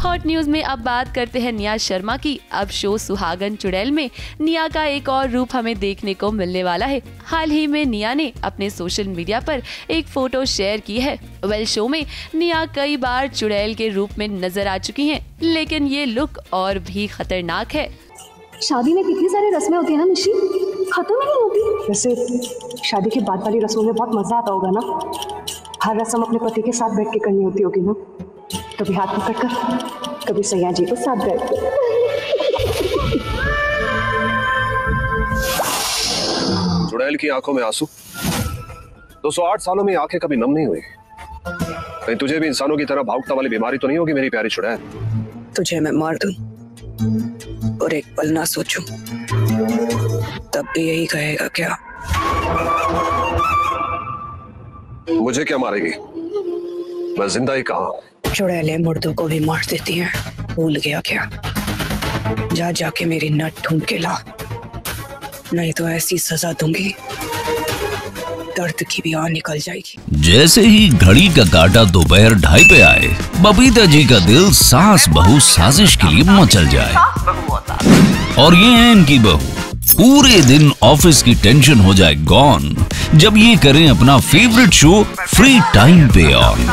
Hot news में अब बात करते हैं निया शर्मा की। अब शो सुहागन चुड़ैल में निया का एक और रूप हमें देखने को मिलने वाला है। हाल ही में निया ने अपने सोशल मीडिया पर एक फ़ोटो शेयर की है। वेल शो में निया कई बार चुड़ैल के रूप में नज़र आ चुकी हैं, लेकिन ये लुक और भी खतरनाक है। शादी में कितनी सारी रस्में होती है ना निशी? खत्म नहीं होती। वैसे शादी के बाद वाली रस्मों में बहुत मज़ा आता होगा ना। हर रस्म अपने पति के साथ बैठ के करनी होती होगी ना। कभी हाथ पकड़ कर कभी सैया जी को साथ बैठ कर चुड़ैल की आँखों में आँसू। 208 सालों में आँखें कभी नम नहीं हुई। कहीं तुझे भी इंसानों की तरह भावुकता वाली बीमारी तो नहीं होगी मेरी प्यारी चुड़ैल तुझे मैं मार दूँ और एक पल ना सोचूं तब भी यही कहेगा क्या? मुझे क्या मारेगी? मैं ज़िंदा ही कहा चुड़ैले मुर्दों को भी मार देती हैं। भूल गया क्या? जा, जाके मेरी नट ढूंढ के ला। नहीं तो ऐसी सजा दूँगी। दर्द की भी आ निकल जाएगी। जैसे ही घड़ी का काटा दोपहर ढाई पे आए, बबीता जी का दिल सास बहू साजिश के लिए मचल जाए। और ये है इनकी बहू। पूरे दिन ऑफ़िस की टेंशन हो जाए, गॉन। जब ये करें अपना फेवरेट शो फ्री टाइम पे ऑन